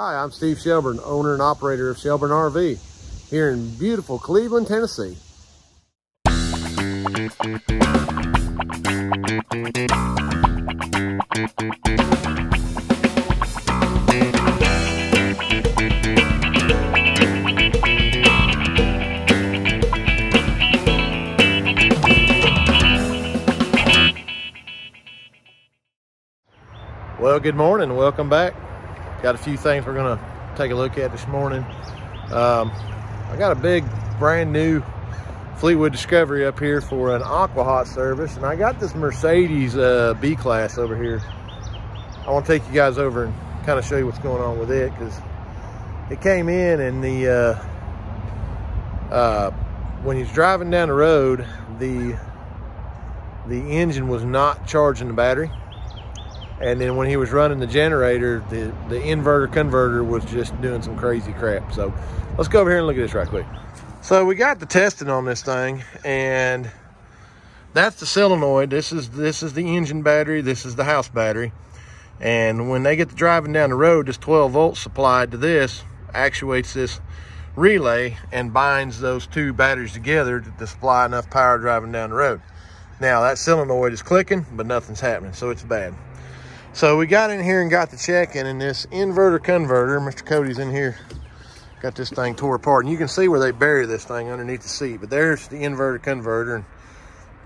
Hi, I'm Steve Shelburne, owner and operator of Shelburne RV here in beautiful Cleveland, Tennessee. Well, good morning. Welcome back. Got a few things we're to take a look at this morning. Um, I got a big brand new Fleetwood Discovery up here for an Aqua Hot service. And I got this Mercedes uh, B-Class over here. I want to take you guys over and kind of show you what's going on with it because it came in and the, uh, uh, when he's driving down the road, the, the engine was not charging the battery and then when he was running the generator, the, the inverter converter was just doing some crazy crap. So let's go over here and look at this right quick. So we got the testing on this thing and that's the solenoid. This is, this is the engine battery. This is the house battery. And when they get to driving down the road, this 12 volts supplied to this actuates this relay and binds those two batteries together to supply enough power driving down the road. Now that solenoid is clicking, but nothing's happening, so it's bad. So we got in here and got the checking and this inverter converter, Mr. Cody's in here, got this thing tore apart. And you can see where they bury this thing underneath the seat, but there's the inverter converter and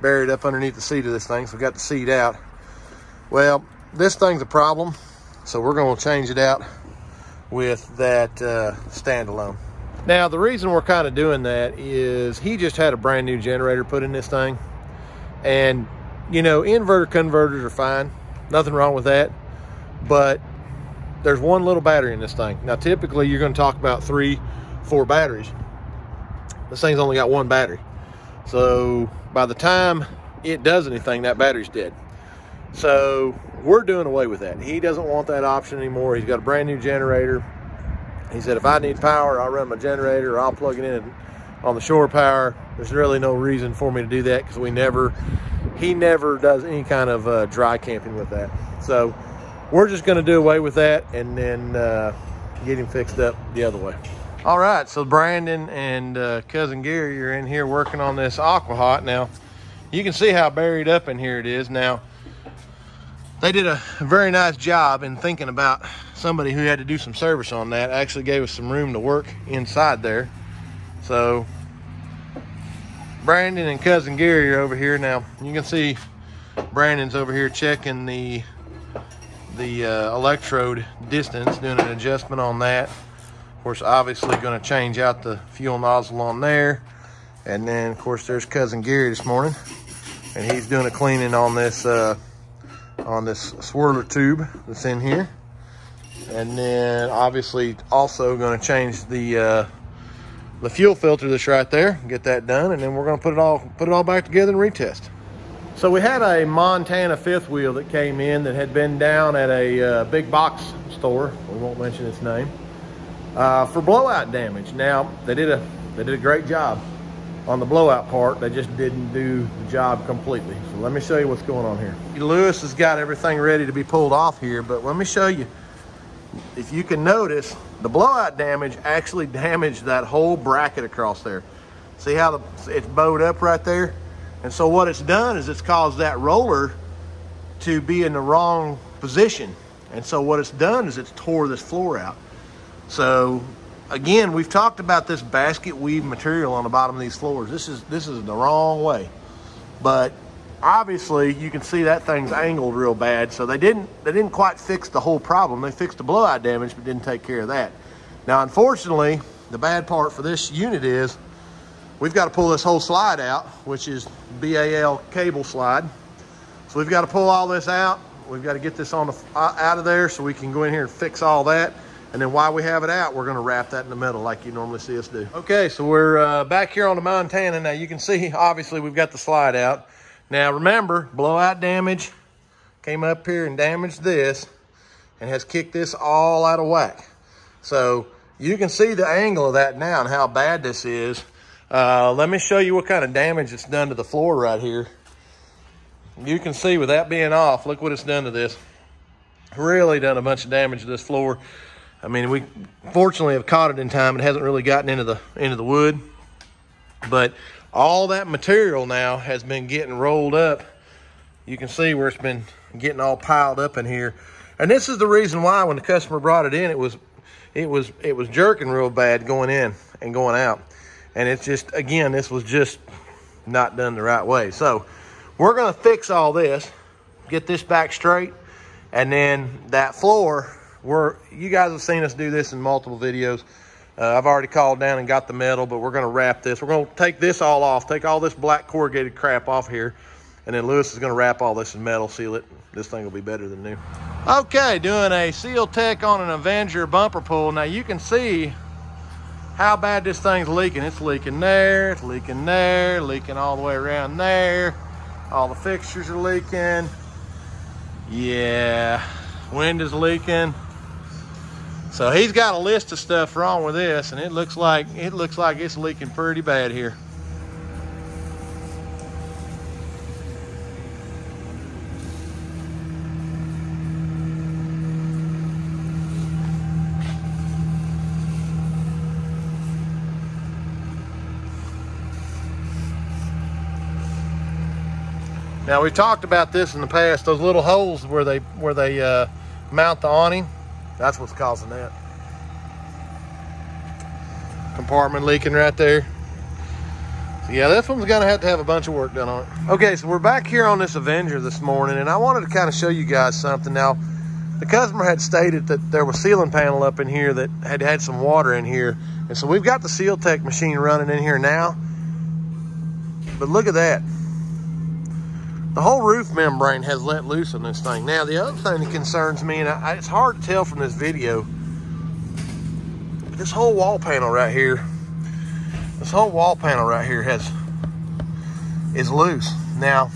buried up underneath the seat of this thing. So we got the seat out. Well, this thing's a problem. So we're gonna change it out with that uh, standalone. Now, the reason we're kind of doing that is he just had a brand new generator put in this thing. And, you know, inverter converters are fine Nothing wrong with that. But there's one little battery in this thing. Now, typically you're gonna talk about three, four batteries. This thing's only got one battery. So by the time it does anything, that battery's dead. So we're doing away with that. He doesn't want that option anymore. He's got a brand new generator. He said, if I need power, I'll run my generator or I'll plug it in on the shore power. There's really no reason for me to do that because we never he never does any kind of uh, dry camping with that. So we're just going to do away with that and then uh, get him fixed up the other way. All right, so Brandon and uh, cousin Gary are in here working on this Aqua Hot. Now, you can see how buried up in here it is. Now, they did a very nice job in thinking about somebody who had to do some service on that. Actually gave us some room to work inside there. So Brandon and cousin Gary are over here now. You can see Brandon's over here checking the the uh, electrode distance, doing an adjustment on that. Of course, obviously going to change out the fuel nozzle on there. And then, of course, there's cousin Gary this morning, and he's doing a cleaning on this uh, on this swirler tube that's in here. And then, obviously, also going to change the uh, the fuel filter that's right there, get that done, and then we're gonna put it all put it all back together and retest. So we had a Montana fifth wheel that came in that had been down at a uh, big box store. We won't mention its name uh, for blowout damage. Now they did a they did a great job on the blowout part. They just didn't do the job completely. So let me show you what's going on here. Lewis has got everything ready to be pulled off here, but let me show you. If you can notice, the blowout damage actually damaged that whole bracket across there. See how the, it's bowed up right there? And so what it's done is it's caused that roller to be in the wrong position. And so what it's done is it's tore this floor out. So again, we've talked about this basket weave material on the bottom of these floors. This is this is the wrong way. But obviously you can see that thing's angled real bad. So they didn't they didn't quite fix the whole problem. They fixed the blowout damage, but didn't take care of that. Now, unfortunately, the bad part for this unit is we've got to pull this whole slide out, which is BAL cable slide. So we've got to pull all this out. We've got to get this on the, uh, out of there so we can go in here and fix all that. And then while we have it out, we're gonna wrap that in the middle like you normally see us do. Okay, so we're uh, back here on the Montana. Now you can see, obviously we've got the slide out. Now remember, blowout damage came up here and damaged this and has kicked this all out of whack. So you can see the angle of that now and how bad this is. Uh, let me show you what kind of damage it's done to the floor right here. You can see with that being off, look what it's done to this. Really done a bunch of damage to this floor. I mean, we fortunately have caught it in time. It hasn't really gotten into the into the wood, but all that material now has been getting rolled up. You can see where it's been getting all piled up in here. And this is the reason why when the customer brought it in, it was it was it was jerking real bad going in and going out. And it's just again, this was just not done the right way. So we're gonna fix all this, get this back straight, and then that floor we're you guys have seen us do this in multiple videos. Uh, I've already called down and got the metal, but we're going to wrap this. We're going to take this all off, take all this black corrugated crap off here, and then Lewis is going to wrap all this in metal, seal it. This thing will be better than new. Okay, doing a Seal Tech on an Avenger bumper pull. Now you can see how bad this thing's leaking. It's leaking there, it's leaking there, leaking all the way around there. All the fixtures are leaking. Yeah, wind is leaking. So he's got a list of stuff wrong with this, and it looks like it looks like it's leaking pretty bad here. Now we've talked about this in the past. Those little holes where they where they uh, mount the awning that's what's causing that. Compartment leaking right there. So yeah, this one's gonna have to have a bunch of work done on it. Okay, so we're back here on this Avenger this morning, and I wanted to kind of show you guys something. Now, the customer had stated that there was ceiling panel up in here that had had some water in here. And so we've got the Seal Tech machine running in here now. But look at that. The whole roof membrane has let loose on this thing. Now, the other thing that concerns me, and I, it's hard to tell from this video, this whole wall panel right here, this whole wall panel right here has, is loose. Now,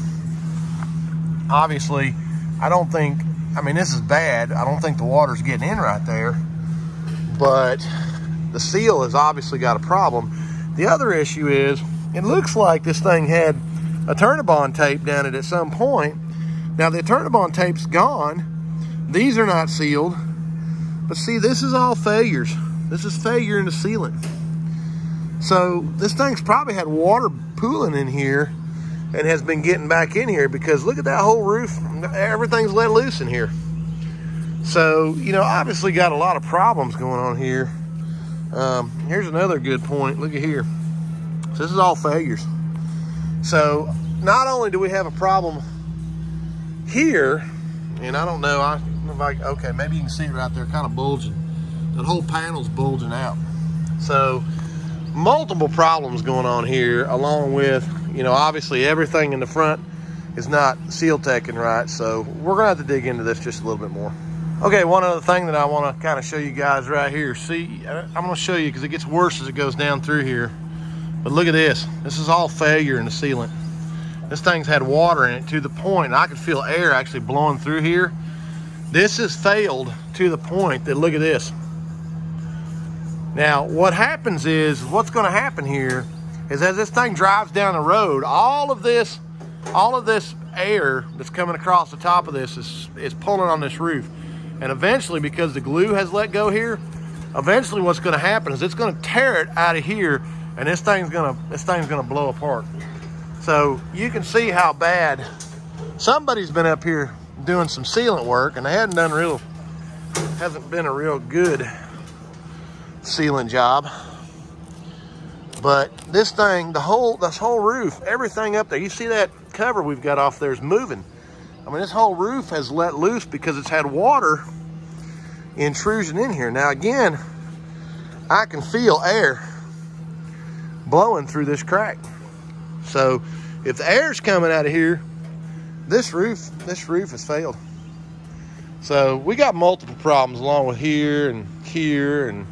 obviously, I don't think, I mean, this is bad. I don't think the water's getting in right there, but the seal has obviously got a problem. The other issue is, it looks like this thing had a Eternabond tape down it at some point. Now the Eternabond tape's gone. These are not sealed. But see, this is all failures. This is failure in the sealant. So this thing's probably had water pooling in here and has been getting back in here because look at that whole roof. Everything's let loose in here. So, you know, obviously got a lot of problems going on here. Um, here's another good point. Look at here. So this is all failures. So not only do we have a problem here, and I don't know, I, like, okay, maybe you can see it right there, kind of bulging. That whole panel's bulging out. So multiple problems going on here, along with, you know, obviously everything in the front is not seal teching right. So we're gonna have to dig into this just a little bit more. Okay, one other thing that I wanna kind of show you guys right here. See, I'm gonna show you because it gets worse as it goes down through here. But look at this. This is all failure in the sealant. This thing's had water in it to the point I could feel air actually blowing through here. This has failed to the point that look at this. Now, what happens is, what's gonna happen here is as this thing drives down the road, all of this, all of this air that's coming across the top of this is, is pulling on this roof. And eventually, because the glue has let go here, eventually what's gonna happen is it's gonna tear it out of here and this thing's gonna this thing's gonna blow apart. So you can see how bad somebody's been up here doing some sealant work and they hadn't done real hasn't been a real good sealant job. But this thing, the whole this whole roof, everything up there, you see that cover we've got off there is moving. I mean, this whole roof has let loose because it's had water intrusion in here. Now again, I can feel air blowing through this crack. So if the air's coming out of here, this roof, this roof has failed. So we got multiple problems along with here and here. And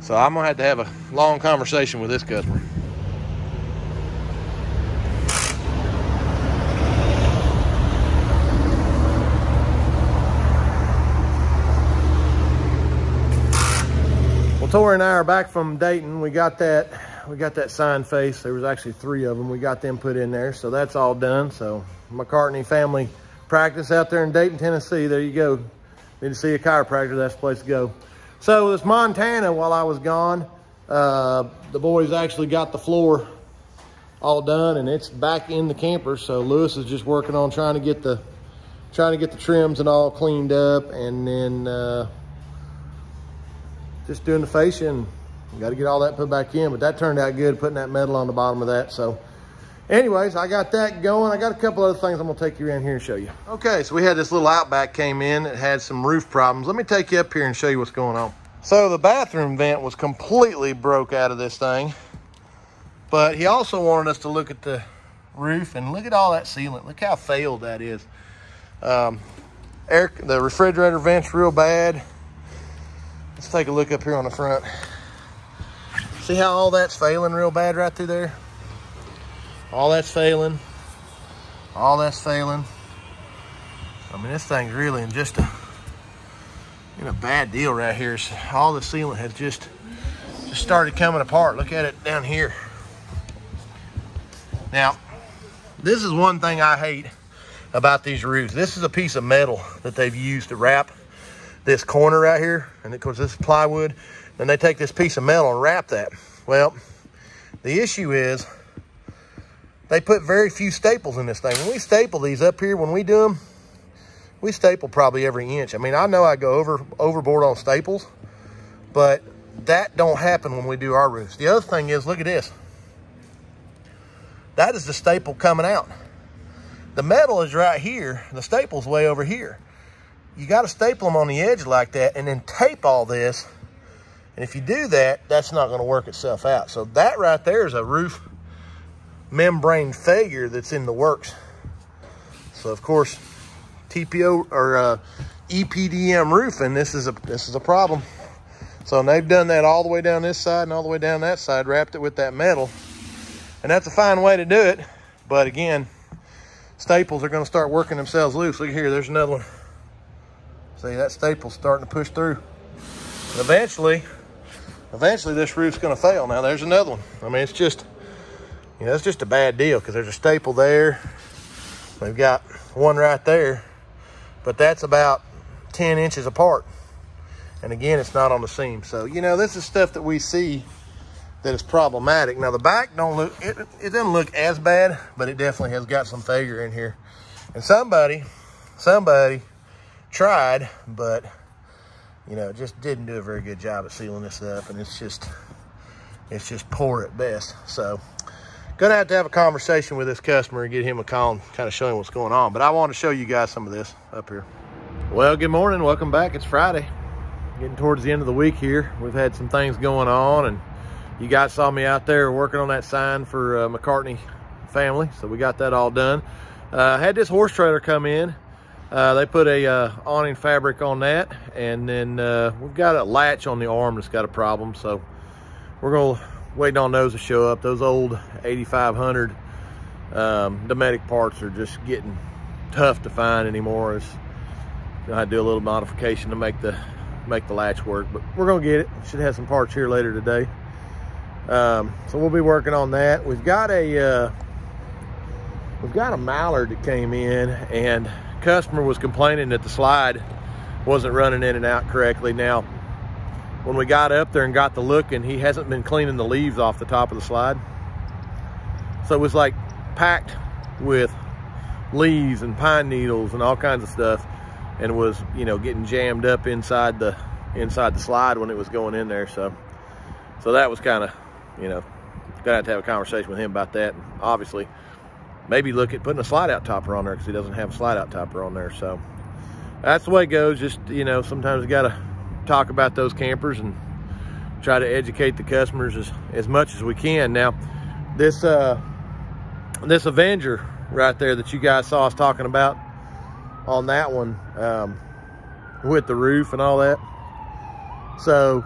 so I'm gonna have to have a long conversation with this customer. Well, Tori and I are back from Dayton. We got that we got that sign face. There was actually three of them. We got them put in there. So that's all done. So McCartney family practice out there in Dayton, Tennessee. There you go. Need to see a chiropractor. That's the place to go. So this Montana, while I was gone, uh, the boys actually got the floor all done and it's back in the camper. So Lewis is just working on trying to get the trying to get the trims and all cleaned up and then uh, just doing the fascia and got to get all that put back in. But that turned out good, putting that metal on the bottom of that. So anyways, I got that going. I got a couple other things I'm gonna take you around here and show you. Okay, so we had this little Outback came in. It had some roof problems. Let me take you up here and show you what's going on. So the bathroom vent was completely broke out of this thing. But he also wanted us to look at the roof and look at all that sealant. Look how failed that is. Um, air, the refrigerator vent's real bad. Let's take a look up here on the front. See how all that's failing real bad right through there? All that's failing. All that's failing. I mean, this thing's really in just a in a bad deal right here. All the sealant has just just started coming apart. Look at it down here. Now, this is one thing I hate about these roofs. This is a piece of metal that they've used to wrap this corner right here. And of course, this is plywood. Then they take this piece of metal and wrap that. Well, the issue is they put very few staples in this thing. When we staple these up here, when we do them, we staple probably every inch. I mean, I know I go over overboard on staples, but that don't happen when we do our roofs. The other thing is, look at this. That is the staple coming out. The metal is right here. The staple's way over here. You got to staple them on the edge like that and then tape all this. And if you do that, that's not going to work itself out. So that right there is a roof membrane failure that's in the works. So of course, TPO or uh, EPDM roofing, this is a this is a problem. So they've done that all the way down this side and all the way down that side, wrapped it with that metal. And that's a fine way to do it. But again, staples are going to start working themselves loose. Look here, there's another one. See, that staple's starting to push through. And eventually, eventually this roof's going to fail. Now, there's another one. I mean, it's just, you know, it's just a bad deal because there's a staple there. We've got one right there, but that's about 10 inches apart. And again, it's not on the seam. So, you know, this is stuff that we see that is problematic. Now the back don't look, it, it doesn't look as bad, but it definitely has got some failure in here. And somebody, somebody tried, but you know, just didn't do a very good job at sealing this up. And it's just, it's just poor at best. So Gonna have to have a conversation with this customer and get him a call and kind of show him what's going on. But I want to show you guys some of this up here. Well, good morning. Welcome back. It's Friday. Getting towards the end of the week here. We've had some things going on and you guys saw me out there working on that sign for uh, McCartney family. So we got that all done. Uh, had this horse trailer come in. Uh, they put a uh, awning fabric on that. And then uh, we've got a latch on the arm that's got a problem. So we're gonna wait on those to show up. Those old 8500 um, Dometic parts are just getting tough to find anymore. It's, I had to do a little modification to make the make the latch work, but we're gonna get it. Should have some parts here later today. Um, so we'll be working on that. We've got a uh, we've got a mallard that came in, and customer was complaining that the slide wasn't running in and out correctly. Now when we got up there and got the look and he hasn't been cleaning the leaves off the top of the slide. So it was like packed with leaves and pine needles and all kinds of stuff and was, you know, getting jammed up inside the inside the slide when it was going in there. So so that was kind of, you know, gonna have to have a conversation with him about that. And obviously, maybe look at putting a slide out topper on there because he doesn't have a slide out topper on there. So that's the way it goes. Just, you know, sometimes you gotta talk about those campers and try to educate the customers as, as much as we can. Now, this uh, this Avenger right there that you guys saw us talking about on that one um, with the roof and all that. So,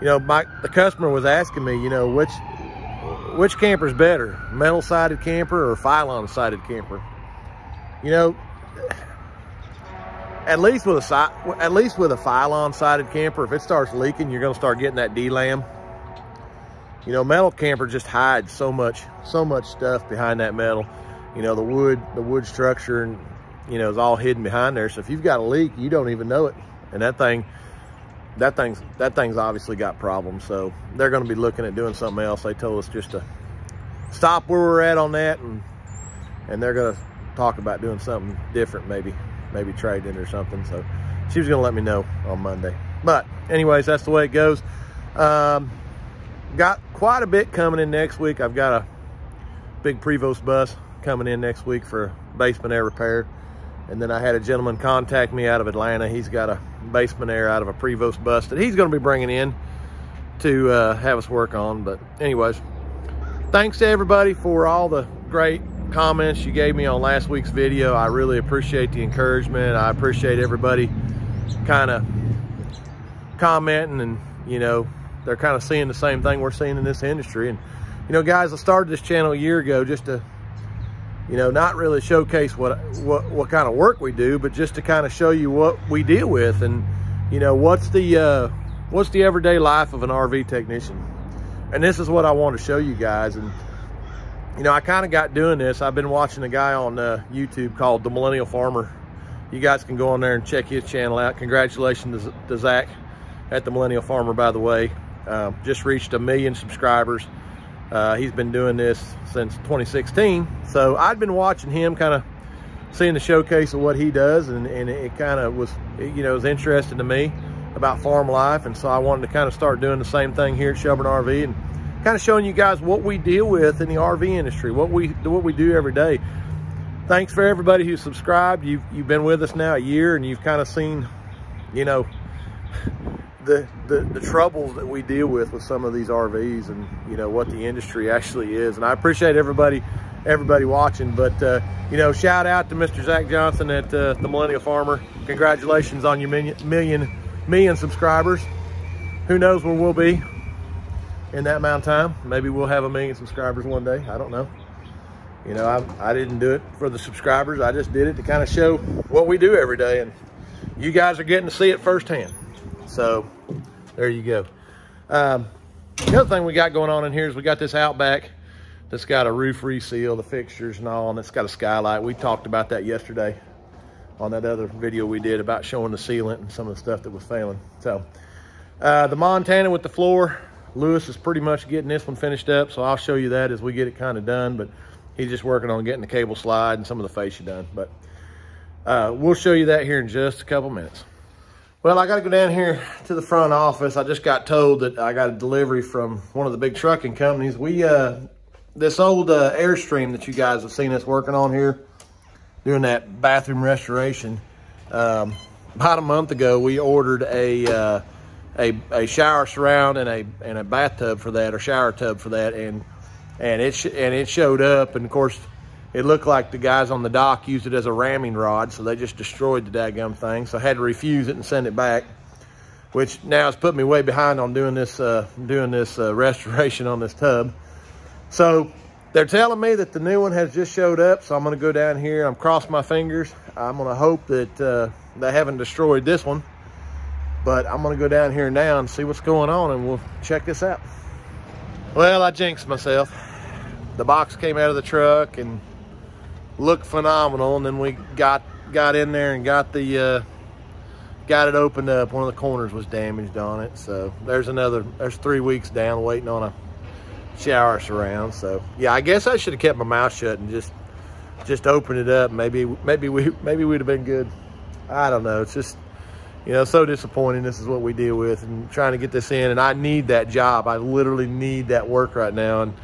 you know, my the customer was asking me, you know, which which camper's better, metal sided camper or Filon sided camper? You know, at least with a at least with a Filon sided camper, if it starts leaking, you're gonna start getting that D-lam. You know, metal camper just hides so much, so much stuff behind that metal. You know, the wood, the wood structure, and you know, is all hidden behind there. So if you've got a leak, you don't even know it. And that thing, that thing's that thing's obviously got problems. So they're going to be looking at doing something else. They told us just to stop where we're at on that, and and they're going to talk about doing something different, maybe maybe trading or something. So she was going to let me know on Monday. But anyways, that's the way it goes. Um, got quite a bit coming in next week. I've got a big Prevost bus coming in next week for basement air repair. And then I had a gentleman contact me out of Atlanta. He's got a basement air out of a Prevost bus that he's going to be bringing in to uh, have us work on. But anyways, thanks to everybody for all the great comments you gave me on last week's video. I really appreciate the encouragement. I appreciate everybody kind of commenting and, you know, they're kind of seeing the same thing we're seeing in this industry. And, you know, guys, I started this channel a year ago just to you know, not really showcase what, what, what kind of work we do, but just to kind of show you what we deal with and, you know, what's the, uh, what's the everyday life of an RV technician. And this is what I want to show you guys. And, you know, I kind of got doing this. I've been watching a guy on uh, YouTube called The Millennial Farmer. You guys can go on there and check his channel out. Congratulations to, to Zach at The Millennial Farmer, by the way. Uh, just reached a million subscribers. Uh, he's been doing this since 2016. So I'd been watching him kind of seeing the showcase of what he does and, and it kind of was, you know, was interesting to me about farm life. And so I wanted to kind of start doing the same thing here at Shelburne RV and kind of showing you guys what we deal with in the RV industry, what we, what we do every day. Thanks for everybody who subscribed. You've, you've been with us now a year and you've kind of seen, you know, the, the, troubles that we deal with with some of these RVs and you know what the industry actually is. And I appreciate everybody everybody watching. But uh, you know, shout out to Mr. Zach Johnson at uh, the Millennial Farmer. Congratulations on your million, million million subscribers. Who knows where we'll be in that amount of time? Maybe we'll have a million subscribers one day. I don't know. You know, I, I didn't do it for the subscribers. I just did it to kind of show what we do every day. And you guys are getting to see it firsthand. So there you go. Um, the other thing we got going on in here is we got this Outback that's got a roof reseal, the fixtures and all, and it's got a skylight. We talked about that yesterday on that other video we did about showing the sealant and some of the stuff that was failing. So uh, the Montana with the floor, Lewis is pretty much getting this one finished up, so I'll show you that as we get it kind of done, but he's just working on getting the cable slide and some of the fascia done. But uh, we'll show you that here in just a couple minutes. Well, I got to go down here to the front office. I just got told that I got a delivery from one of the big trucking companies. We, uh, this old uh, Airstream that you guys have seen us working on here, doing that bathroom restoration. Um, about a month ago, we ordered a, uh, a, a shower surround and a, and a bathtub for that, or shower tub for that. And, and it, and it showed up. And of course, it looked like the guys on the dock used it as a ramming rod, so they just destroyed the daggum thing. So I had to refuse it and send it back, which now has put me way behind on doing this, uh, doing this uh, restoration on this tub. So they're telling me that the new one has just showed up, so I'm gonna go down here. I'm crossing my fingers. I'm gonna hope that uh, they haven't destroyed this one, but I'm gonna go down here now and see what's going on and we'll check this out. Well, I jinxed myself. The box came out of the truck and looked phenomenal. And then we got got in there and got the uh, got it opened up. One of the corners was damaged on it. So there's another, there's three weeks down waiting on a shower surround. So yeah, I guess I should have kept my mouth shut and just, just opened it up. Maybe, maybe we, maybe we'd have been good. I don't know. It's just, you know, so disappointing. This is what we deal with and trying to get this in. And I need that job. I literally need that work right now. And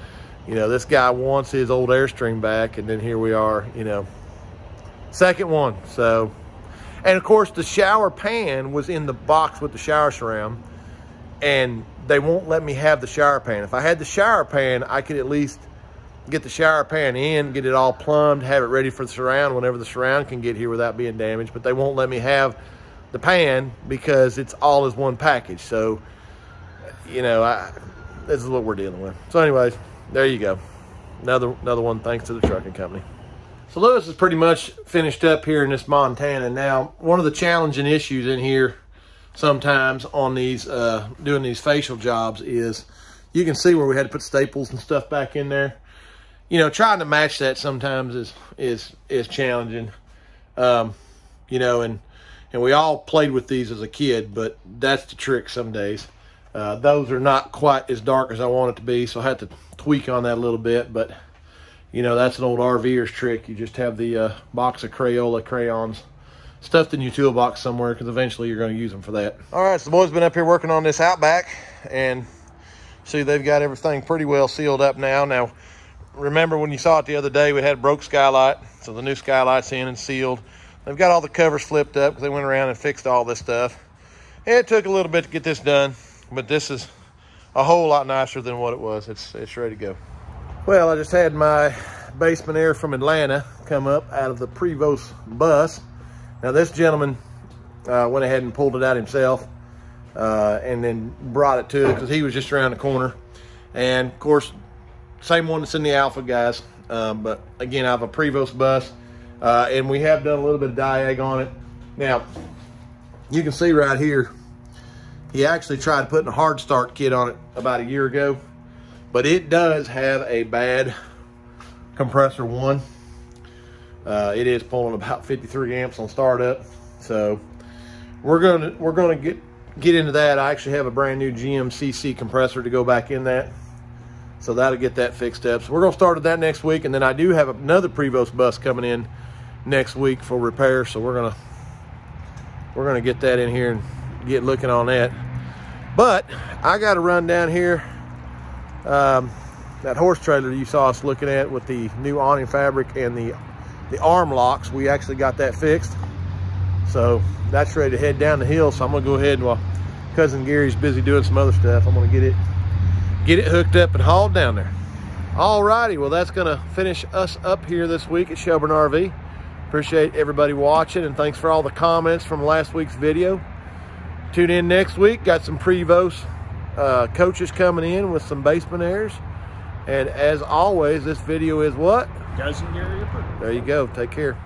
you know, this guy wants his old Airstream back, and then here we are, you know, second one. So, and of course, the shower pan was in the box with the shower surround, and they won't let me have the shower pan. If I had the shower pan, I could at least get the shower pan in, get it all plumbed, have it ready for the surround whenever the surround can get here without being damaged, but they won't let me have the pan because it's all as one package. So, you know, I, this is what we're dealing with. So anyways, there you go. Another, another one thanks to the trucking company. So Lewis is pretty much finished up here in this Montana. Now, one of the challenging issues in here sometimes on these, uh, doing these fascia jobs is you can see where we had to put staples and stuff back in there. You know, trying to match that sometimes is, is, is challenging. Um, you know, and And we all played with these as a kid, but that's the trick some days. Uh, those are not quite as dark as I want it to be, so I had to tweak on that a little bit. But, you know, that's an old RVer's trick. You just have the uh, box of Crayola crayons stuffed in your toolbox somewhere because eventually you're going to use them for that. All right, so the boys been up here working on this Outback, and see they've got everything pretty well sealed up now. Now, remember when you saw it the other day, we had broke skylight, so the new skylight's in and sealed. They've got all the covers flipped up because they went around and fixed all this stuff. It took a little bit to get this done, but this is a whole lot nicer than what it was. It's, it's ready to go. Well, I just had my basement air from Atlanta come up out of the Prevost bus. Now this gentleman uh, went ahead and pulled it out himself uh, and then brought it to it because he was just around the corner. And of course, same one that's in the Alpha guys. Um, but again, I have a Prevost bus. Uh, and we have done a little bit of diag on it. Now, you can see right here, he actually tried putting a hard start kit on it about a year ago, but it does have a bad compressor one. Uh, it is pulling about 53 amps on startup. So we're gonna we're gonna get get into that. I actually have a brand new GMCC compressor to go back in that. So that'll get that fixed up. So we're gonna start at that next week. And then I do have another Prevost bus coming in next week for repair. So we're gonna we're gonna get that in here and get looking on that. But I got to run down here. Um, that horse trailer you saw us looking at with the new awning fabric and the the arm locks, we actually got that fixed. So that's ready to head down the hill. So I'm gonna go ahead and while cousin Gary's busy doing some other stuff, I'm gonna get it get it hooked up and hauled down there. Alrighty, well that's gonna finish us up here this week at Shelburne RV. Appreciate everybody watching and thanks for all the comments from last week's video. Tune in next week. Got some Prevost uh, coaches coming in with some basement airs. And as always, this video is what? Cousin Gary There you go. Take care.